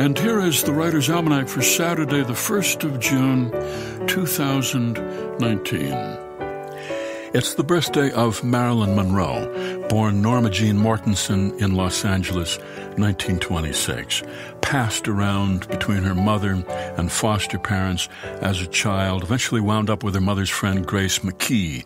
And here is the Writer's Almanac for Saturday, the 1st of June, 2019. It's the birthday of Marilyn Monroe, born Norma Jean Mortensen in Los Angeles, 1926. Passed around between her mother and foster parents as a child, eventually wound up with her mother's friend Grace McKee,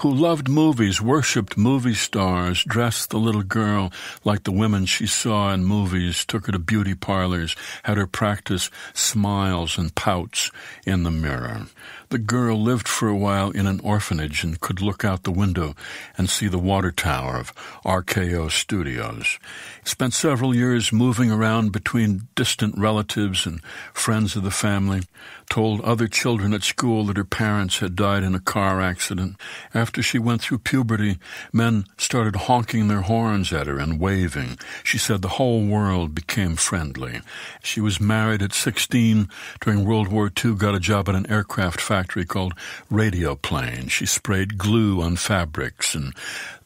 who loved movies, worshipped movie stars, dressed the little girl like the women she saw in movies, took her to beauty parlors, had her practice smiles and pouts in the mirror. The girl lived for a while in an orphanage and could look out the window and see the water tower of RKO Studios. Spent several years moving around between distant relatives and friends of the family. Told other children at school that her parents had died in a car accident. After she went through puberty, men started honking their horns at her and waving. She said the whole world became friendly. She was married at 16 during World War II, got a job at an aircraft factory called Radioplane. She sprayed glue on fabrics and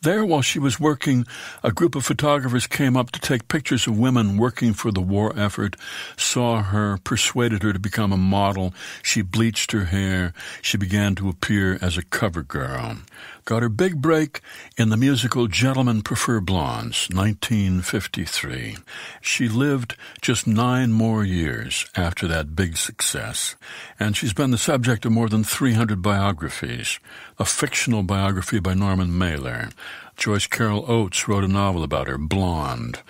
there, while she was working, a group of photographers came up to take pictures of women working for the war effort, saw her, persuaded her to become a model. She bleached her hair. She began to appear as a cover girl. Got her big break in the musical Gentlemen Prefer Blondes, 1953. She lived just nine more years after that big success, and she's been the subject of more than 300 biographies. A fictional biography by Norman Mailer. Joyce Carol Oates wrote a novel about her, Blonde.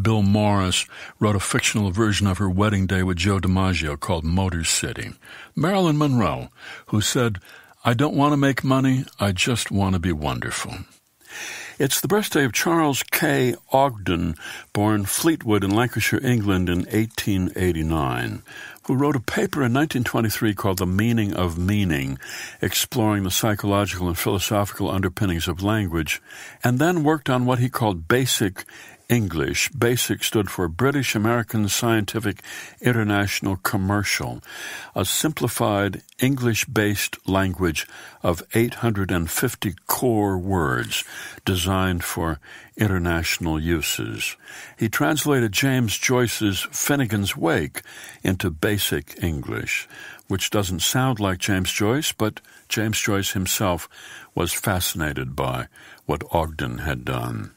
Bill Morris wrote a fictional version of her wedding day with Joe DiMaggio called Motor City. Marilyn Monroe, who said, I don't want to make money, I just want to be wonderful. It's the birthday of Charles K. Ogden, born Fleetwood in Lancashire, England in 1889, who wrote a paper in 1923 called The Meaning of Meaning, exploring the psychological and philosophical underpinnings of language, and then worked on what he called basic English. BASIC stood for British American Scientific International Commercial, a simplified English based language of 850 core words designed for international uses. He translated James Joyce's Finnegans Wake into basic English, which doesn't sound like James Joyce, but James Joyce himself was fascinated by what Ogden had done.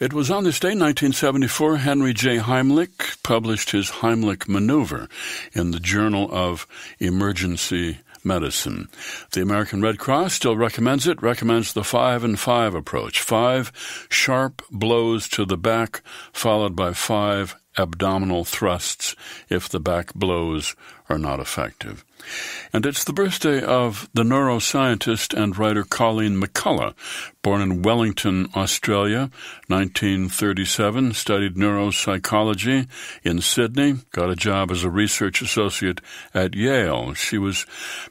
It was on this day, 1974, Henry J. Heimlich published his Heimlich Maneuver in the Journal of Emergency Medicine. The American Red Cross still recommends it, recommends the five and five approach. Five sharp blows to the back, followed by five abdominal thrusts if the back blows are not effective. And it's the birthday of the neuroscientist and writer Colleen McCullough, born in Wellington, Australia, 1937, studied neuropsychology in Sydney, got a job as a research associate at Yale. She was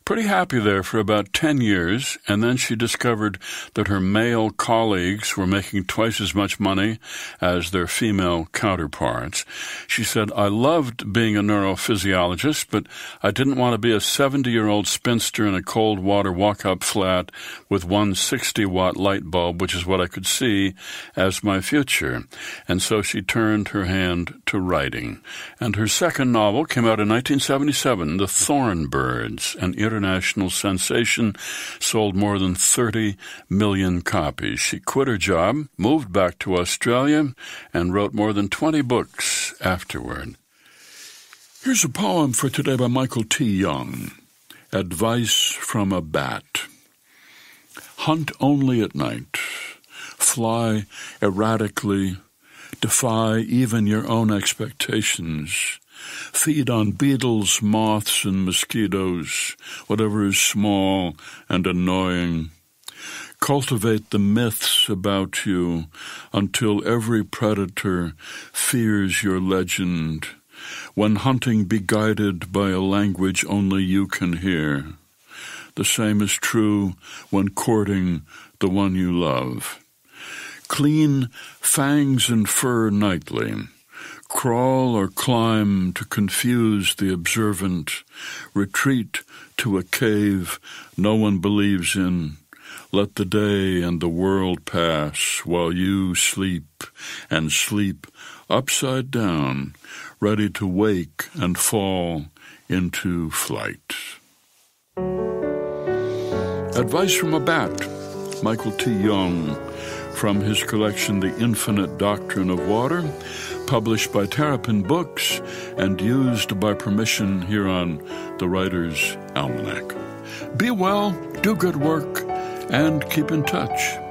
pretty happy there for about 10 years, and then she discovered that her male colleagues were making twice as much money as their female counterparts. She said, I loved being a neurophysiologist, but I didn't want to be a 70 year old spinster in a cold water walk up flat with one 60 watt light bulb, which is what I could see as my future. And so she turned her hand to writing. And her second novel came out in 1977, The Thorn Birds, an international sensation, sold more than 30 million copies. She quit her job, moved back to Australia, and wrote more than 20 books afterward. Here's a poem for today by Michael T. Young Advice from a Bat. Hunt only at night. Fly erratically. Defy even your own expectations. Feed on beetles, moths, and mosquitoes, whatever is small and annoying. Cultivate the myths about you until every predator fears your legend when hunting be guided by a language only you can hear. The same is true when courting the one you love. Clean fangs and fur nightly. Crawl or climb to confuse the observant. Retreat to a cave no one believes in. Let the day and the world pass while you sleep and sleep upside down, ready to wake and fall into flight. Advice from a Bat, Michael T. Young, from his collection The Infinite Doctrine of Water, published by Terrapin Books and used by permission here on the Writer's Almanac. Be well, do good work, and keep in touch.